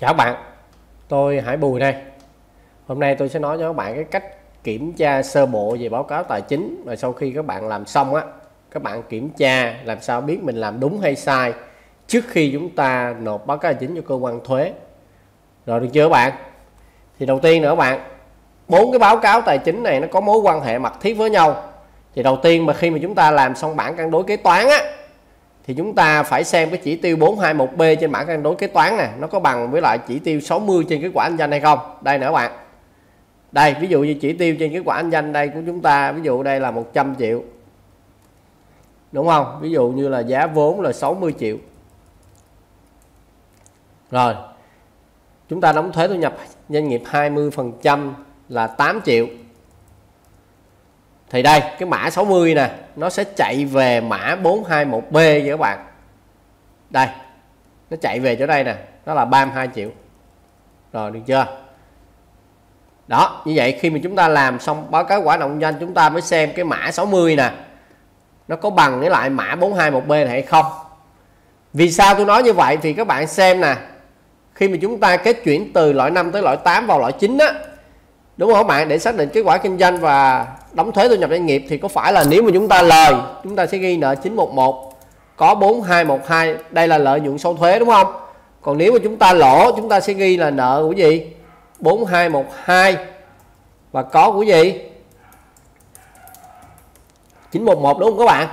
Chào các bạn, tôi Hải Bùi đây. Hôm nay tôi sẽ nói cho các bạn cái cách kiểm tra sơ bộ về báo cáo tài chính và sau khi các bạn làm xong á, các bạn kiểm tra làm sao biết mình làm đúng hay sai trước khi chúng ta nộp báo cáo tài chính cho cơ quan thuế. Rồi được chưa các bạn? Thì đầu tiên nữa các bạn, bốn cái báo cáo tài chính này nó có mối quan hệ mật thiết với nhau. Thì đầu tiên mà khi mà chúng ta làm xong bảng cân đối kế toán á thì chúng ta phải xem cái chỉ tiêu 421B trên bảng cân đối kế toán này nó có bằng với lại chỉ tiêu 60 trên kết quả anh danh hay không? Đây nữa các bạn. Đây, ví dụ như chỉ tiêu trên kết quả anh danh đây của chúng ta, ví dụ đây là 100 triệu. Đúng không? Ví dụ như là giá vốn là 60 triệu. Rồi, chúng ta đóng thuế thu nhập doanh nghiệp 20 phần trăm là 8 triệu thì đây, cái mã 60 nè, nó sẽ chạy về mã 421B vậy các bạn. Đây, nó chạy về chỗ đây nè, nó là 32 triệu. Rồi, được chưa? Đó, như vậy khi mà chúng ta làm xong báo cáo quả động doanh, chúng ta mới xem cái mã 60 nè, nó có bằng với lại mã 421B này hay không. Vì sao tôi nói như vậy thì các bạn xem nè, khi mà chúng ta kết chuyển từ loại 5 tới loại 8 vào loại 9 á đúng không bạn? Để xác định kết quả kinh doanh và đóng thuế thu nhập doanh nghiệp thì có phải là nếu mà chúng ta lời, chúng ta sẽ ghi nợ 911 có 4212 đây là lợi nhuận sau thuế đúng không? Còn nếu mà chúng ta lỗ, chúng ta sẽ ghi là nợ của gì? 4212 và có của gì? 911 đúng không các bạn?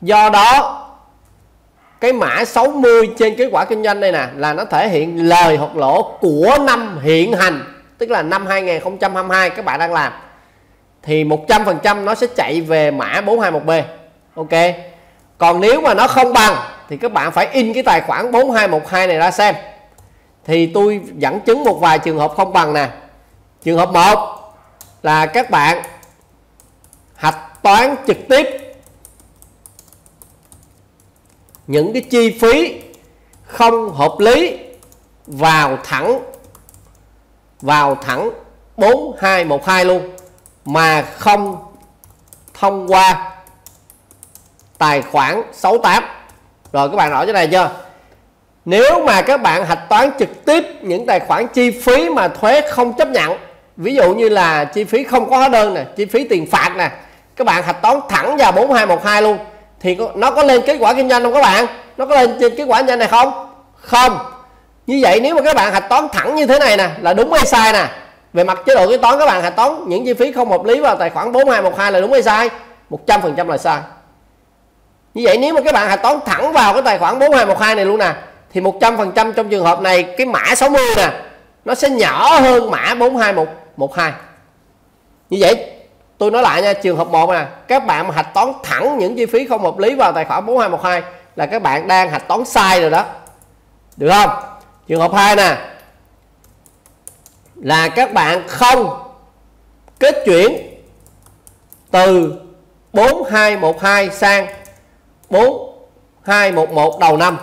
Do đó, cái mã 60 trên kết quả kinh doanh đây nè, là nó thể hiện lời hoặc lỗ của năm hiện hành tức là năm 2022 các bạn đang làm, thì 100% nó sẽ chạy về mã 421B ok? Còn nếu mà nó không bằng, thì các bạn phải in cái tài khoản 4212 này ra xem. Thì tôi dẫn chứng một vài trường hợp không bằng nè. Trường hợp 1 là các bạn hạch toán trực tiếp những cái chi phí không hợp lý vào thẳng vào thẳng 4212 luôn, mà không thông qua tài khoản 68 rồi các bạn rõ chỗ này chưa? Nếu mà các bạn hạch toán trực tiếp những tài khoản chi phí mà thuế không chấp nhận, ví dụ như là chi phí không có hóa đơn nè, chi phí tiền phạt nè, các bạn hạch toán thẳng vào 4212 luôn, thì nó có lên kết quả kinh doanh không các bạn? Nó có lên trên kết quả kinh doanh này không? Không như vậy nếu mà các bạn hạch toán thẳng như thế này nè, là đúng hay sai nè? Về mặt chế độ kế toán các bạn hạch toán, những chi phí không hợp lý vào tài khoản 4212 là đúng hay sai? 100% là sai. Như vậy nếu mà các bạn hạch toán thẳng vào cái tài khoản 4212 này luôn nè, thì 100% trong trường hợp này cái mã 60 nè, nó sẽ nhỏ hơn mã 42112 như vậy, tôi nói lại nha, trường hợp 1 nè, các bạn mà hạch toán thẳng những chi phí không hợp lý vào tài khoản 4212 là các bạn đang hạch toán sai rồi đó. Được không? Trường hợp 2 nè. Là các bạn không kết chuyển từ 4212 sang 4211 đầu năm.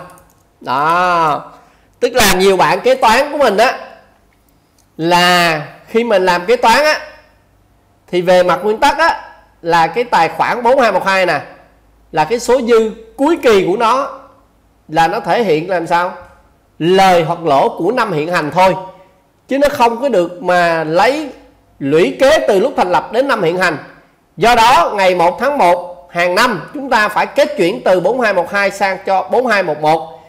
Đó. Tức là nhiều bạn kế toán của mình á, là khi mình làm kế toán á, thì về mặt nguyên tắc á, là cái tài khoản 4212 nè, là cái số dư cuối kỳ của nó là nó thể hiện làm sao? Lời hoặc lỗ của năm hiện hành thôi. Chứ nó không có được mà lấy lũy kế từ lúc thành lập đến năm hiện hành. Do đó, ngày 1 tháng 1 hàng năm, chúng ta phải kết chuyển từ 4212 sang cho 4211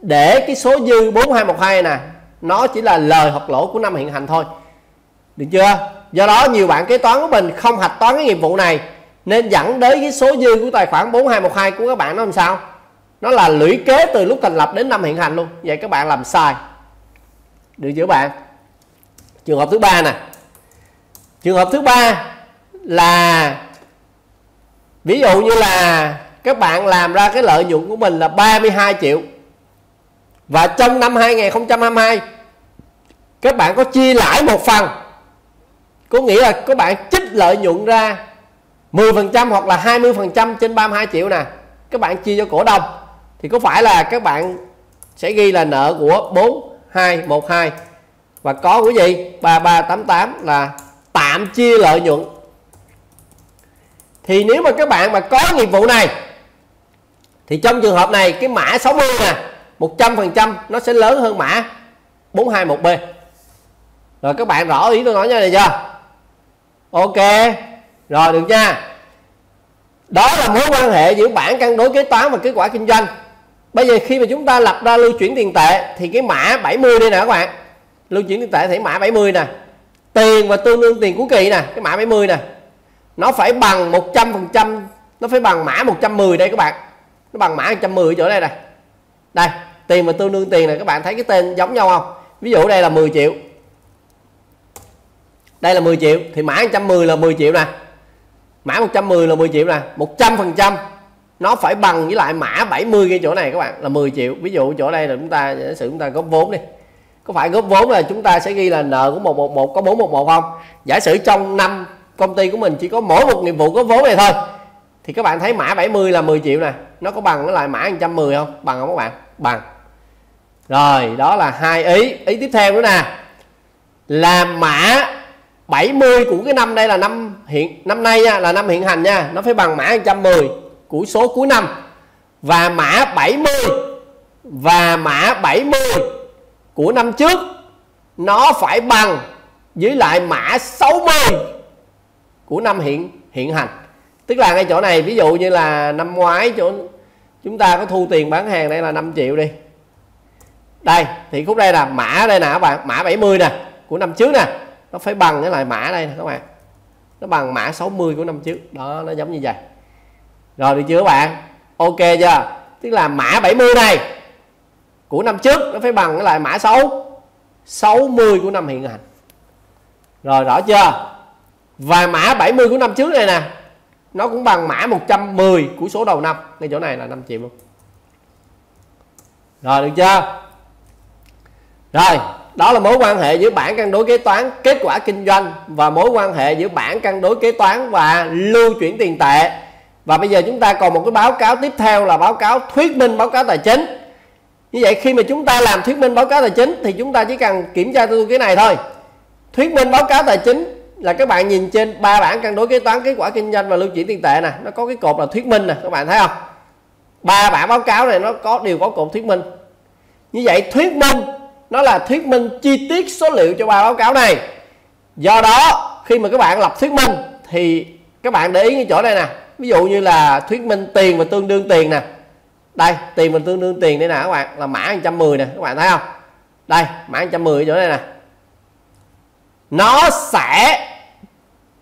để cái số dư 4212 nè, nó chỉ là lời hoặc lỗ của năm hiện hành thôi. Được chưa? Do đó, nhiều bạn kế toán của mình không hạch toán cái nghiệp vụ này, nên dẫn đến cái số dư của tài khoản 4212 của các bạn nó làm sao? Nó là lũy kế từ lúc thành lập đến năm hiện hành luôn. Vậy các bạn làm sai. Được chưa bạn? Trường hợp thứ ba nè. Trường hợp thứ ba là, ví dụ như là các bạn làm ra cái lợi nhuận của mình là 32 triệu. Và trong năm 2022 các bạn có chia lãi một phần. Có nghĩa là các bạn chích lợi nhuận ra 10% hoặc là 20% trên 32 triệu nè. Các bạn chia cho cổ đông thì có phải là các bạn sẽ ghi là nợ của 4212 và có của gì? 3388 là tạm chia lợi nhuận. Thì nếu mà các bạn mà có nghiệp vụ này, thì trong trường hợp này cái mã 60 nè 100% nó sẽ lớn hơn mã 421B rồi các bạn rõ ý tôi nói như này chưa? Ok, rồi được nha. Đó là mối quan hệ giữa bảng cân đối kế toán và kết quả kinh doanh bây giờ khi mà chúng ta lập ra lưu chuyển tiền tệ thì cái mã 70 đây nè các bạn. Lưu chuyển tiền tệ thì mã 70 nè. Tiền và tương đương tiền cuối kỳ nè, cái mã 70 nè. Nó phải bằng 100% nó phải bằng mã 110 đây các bạn. Nó bằng mã 110 ở chỗ này nè. Đây, tiền và tương đương tiền này các bạn thấy cái tên giống nhau không? Ví dụ đây là 10 triệu. Đây là 10 triệu, thì mã 110 là 10 triệu nè. Mã 110 là 10 triệu nè 100% nó phải bằng với lại mã 70 cái chỗ này các bạn, là 10 triệu. Ví dụ chỗ đây là chúng ta, giả sử chúng ta góp vốn đi. Có phải góp vốn là chúng ta sẽ ghi là nợ của 111 có 411 không? Giả sử trong năm công ty của mình chỉ có mỗi một nghiệp vụ góp vốn này thôi, thì các bạn thấy mã 70 là 10 triệu nè. Nó có bằng với lại mã 110 không? Bằng không các bạn? Bằng. Rồi, đó là hai ý. Ý tiếp theo nữa nè. Là mã 70 của cái năm đây là năm hiện, năm nay nha, là năm hiện hành nha. Nó phải bằng mã 110 của số cuối năm. Và mã 70 và mã 70 của năm trước, nó phải bằng với lại mã 60 của năm hiện hiện hành. Tức là ngay chỗ này, ví dụ như là năm ngoái chỗ chúng ta có thu tiền bán hàng đây là 5 triệu đi. Đây, thì khúc đây là mã đây nè, các bạn, mã 70 nè, của năm trước nè. Nó phải bằng cái lại mã đây nè, các bạn. Nó bằng mã 60 của năm trước. Đó, nó giống như vậy rồi được chưa các bạn? Ok chưa? Tức là mã 70 này của năm trước nó phải bằng cái lại mã 6 60 của năm hiện hành. Rồi rõ chưa? Và mã 70 của năm trước này nè, nó cũng bằng mã 110 của số đầu năm. Ngay chỗ này là 5 triệu luôn. Rồi được chưa? Rồi, đó là mối quan hệ giữa bảng cân đối kế toán, kết quả kinh doanh và mối quan hệ giữa bảng cân đối kế toán và lưu chuyển tiền tệ và bây giờ chúng ta còn một cái báo cáo tiếp theo là báo cáo thuyết minh báo cáo tài chính. Như vậy khi mà chúng ta làm thuyết minh báo cáo tài chính thì chúng ta chỉ cần kiểm tra tôi cái này thôi. Thuyết minh báo cáo tài chính là các bạn nhìn trên ba bảng cân đối kế toán, kết quả kinh doanh và lưu chuyển tiền tệ nè. Nó có cái cột là thuyết minh nè, các bạn thấy không? Ba bảng báo cáo này nó có, đều có cột thuyết minh. Như vậy thuyết minh, nó là thuyết minh chi tiết số liệu cho ba báo cáo này. Do đó, khi mà các bạn lập thuyết minh thì các bạn để ý cái chỗ này nè ví dụ như là thuyết minh tiền và tương đương tiền nè. Đây, tiền và tương đương tiền đây nè các bạn, là mã 110 nè, các bạn thấy không? Đây, mã 110 ở chỗ này nè. Nó sẽ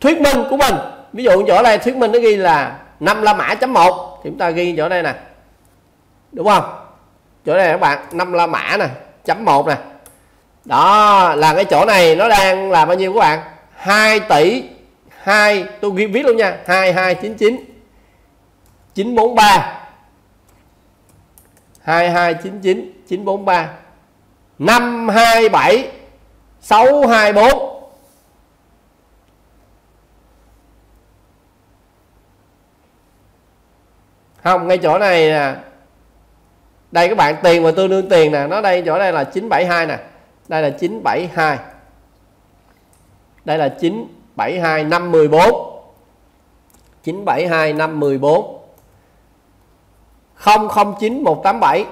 thuyết minh của mình. Ví dụ chỗ này thuyết minh nó ghi là 5 la mã chấm 1 thì chúng ta ghi chỗ đây nè. Đúng không? Chỗ này các bạn 5 la mã nè, chấm 1 nè. Đó, là cái chỗ này nó đang là bao nhiêu các bạn? 2 tỷ 2 tôi ghi viết luôn nha 2299 943 2299 943 527 624 không, ngay chỗ này nè. Đây, các bạn, tiền và tương đương tiền nè, nó đây, chỗ đây là 972 nè. Đây là 972 đây là 972 514 972 514 009 187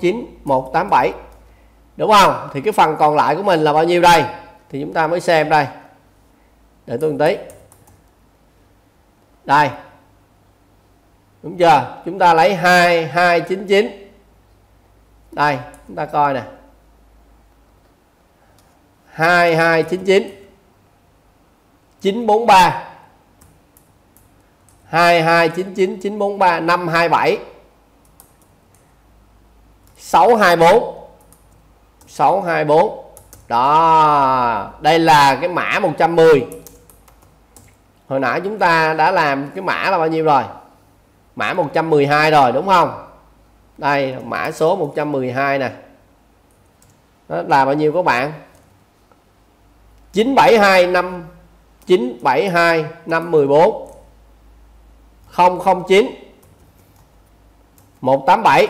009 187 đúng không? Thì cái phần còn lại của mình là bao nhiêu đây? Thì chúng ta mới xem đây. Để tôi một tí. Đây. Đúng chưa? Chúng ta lấy 2299 đây, chúng ta coi nè. 2299 943 2299 943 527 624 624 đó, đây là cái mã 110 hồi nãy chúng ta đã làm cái mã là bao nhiêu rồi? Mã 112 rồi, đúng không? Đây, mã số 112 nè. Đó, là bao nhiêu các bạn? 972 5 972 514 009 187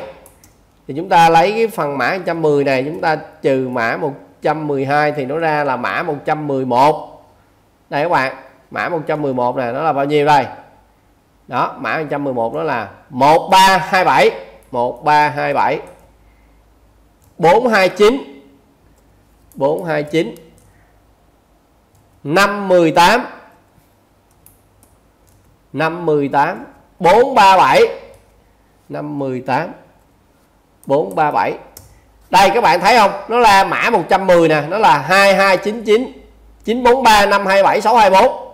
thì chúng ta lấy cái phần mã 110 này, chúng ta trừ mã 112 thì nó ra là mã 111 đây các bạn, mã 111 này nó là bao nhiêu đây? Đó, mã 111 đó là 1327 1327 429 429 518 518 437 518 437 đây, các bạn thấy không? Nó là mã 110 nè, nó là 2299 943 527 624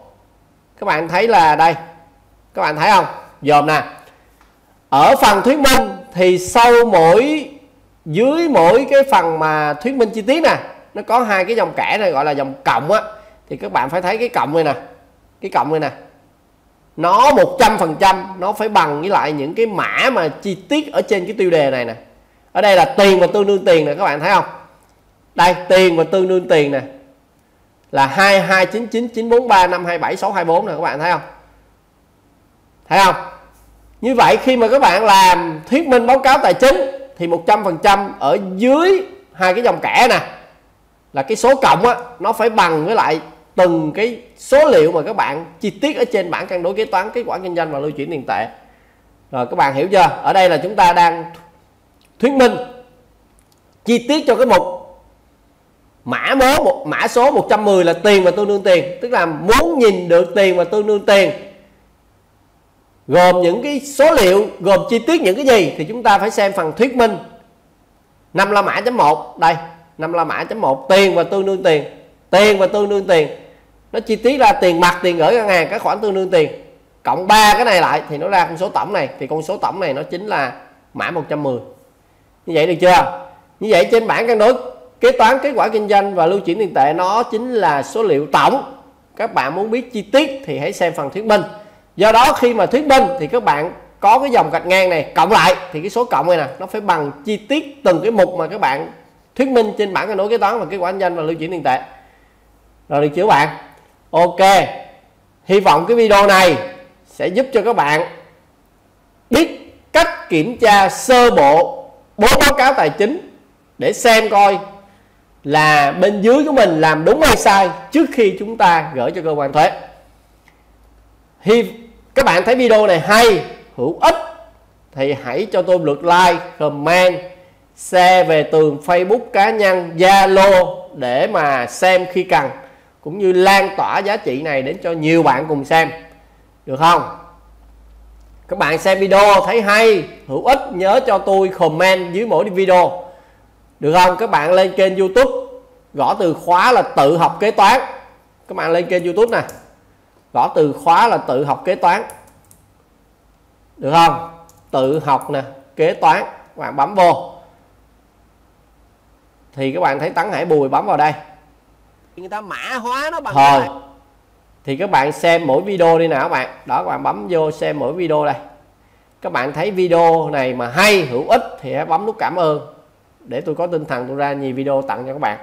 các bạn thấy là đây. Các bạn thấy không? Dòm nè. Ở phần thuyết minh thì sau mỗi, dưới mỗi cái phần mà thuyết minh chi tiết nè, nó có hai cái dòng kẻ này gọi là dòng cộng á. Thì các bạn phải thấy cái cộng này nè. Cái cộng này nè nó 100% nó phải bằng với lại những cái mã mà chi tiết ở trên cái tiêu đề này nè. Ở đây là tiền và tương đương tiền nè, các bạn thấy không? Đây, tiền và tương đương tiền nè. Là 2299943527624 nè, các bạn thấy không? Thấy không? Như vậy khi mà các bạn làm thuyết minh báo cáo tài chính thì 100% ở dưới hai cái dòng kẻ nè, là cái số cộng á, nó phải bằng với lại từng cái số liệu mà các bạn chi tiết ở trên bảng cân đối kế toán, kết quả kinh doanh và lưu chuyển tiền tệ. Rồi, các bạn hiểu chưa? Ở đây là chúng ta đang thuyết minh chi tiết cho cái mục mã mớ một mã số 110 là tiền và tương đương tiền. Tức là muốn nhìn được tiền và tương đương tiền. Gồm những cái số liệu, gồm chi tiết những cái gì thì chúng ta phải xem phần thuyết minh. năm la mã chấm một, đây, năm la mã chấm một, tiền và tương đương tiền tiền và tương đương tiền. Nó chi tiết ra tiền, mặt tiền, gửi ngân hàng các khoản tương đương tiền. Cộng ba cái này lại thì nó ra con số tổng này. Thì con số tổng này nó chính là mã 110 như vậy được chưa? Như vậy trên bảng cân đối, kế toán, kết quả kinh doanh và lưu chuyển tiền tệ, nó chính là số liệu tổng. Các bạn muốn biết chi tiết thì hãy xem phần thuyết minh. Do đó khi mà thuyết minh thì các bạn có cái dòng gạch ngang này cộng lại thì cái số cộng này nè, nó phải bằng chi tiết từng cái mục mà các bạn thuyết minh trên bảng cân đối kế toán và kết quả kinh doanh và lưu chuyển tiền tệ rồi được chưa bạn. Ok. Hy vọng cái video này sẽ giúp cho các bạn biết cách kiểm tra sơ bộ bốn báo cáo tài chính để xem coi là bên dưới của mình làm đúng hay sai trước khi chúng ta gửi cho cơ quan thuế. Khi các bạn thấy video này hay, hữu ích, thì hãy cho tôi lượt like, comment, share về tường Facebook cá nhân, Zalo để mà xem khi cần cũng như lan tỏa giá trị này đến cho nhiều bạn cùng xem. Được không? Các bạn xem video thấy hay, hữu ích, nhớ cho tôi comment dưới mỗi video. Được không? Các bạn lên kênh youtube, gõ từ khóa là tự học kế toán. Các bạn lên kênh youtube nè, gõ từ khóa là tự học kế toán. Được không? Tự học nè, kế toán. Các bạn bấm vô. Thì các bạn thấy tấn hải bùi bấm vào đây người ta mã hóa nó bằng thôi. thì các bạn xem mỗi video đi nào các bạn. Đó các bạn bấm vô xem mỗi video đây. Các bạn thấy video này mà hay hữu ích thì hãy bấm nút cảm ơn. Để tôi có tinh thần tôi ra nhiều video tặng cho các bạn.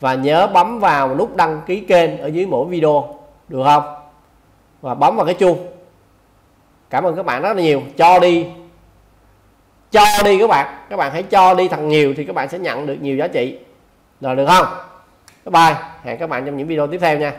Và nhớ bấm vào nút đăng ký kênh ở dưới mỗi video. Được không? Và bấm vào cái chuông. Cảm ơn các bạn rất là nhiều. Cho đi. Cho đi các bạn. Các bạn hãy cho đi thật nhiều thì các bạn sẽ nhận được nhiều giá trị. Rồi được không bye. Bye hẹn các bạn trong những video tiếp theo nha.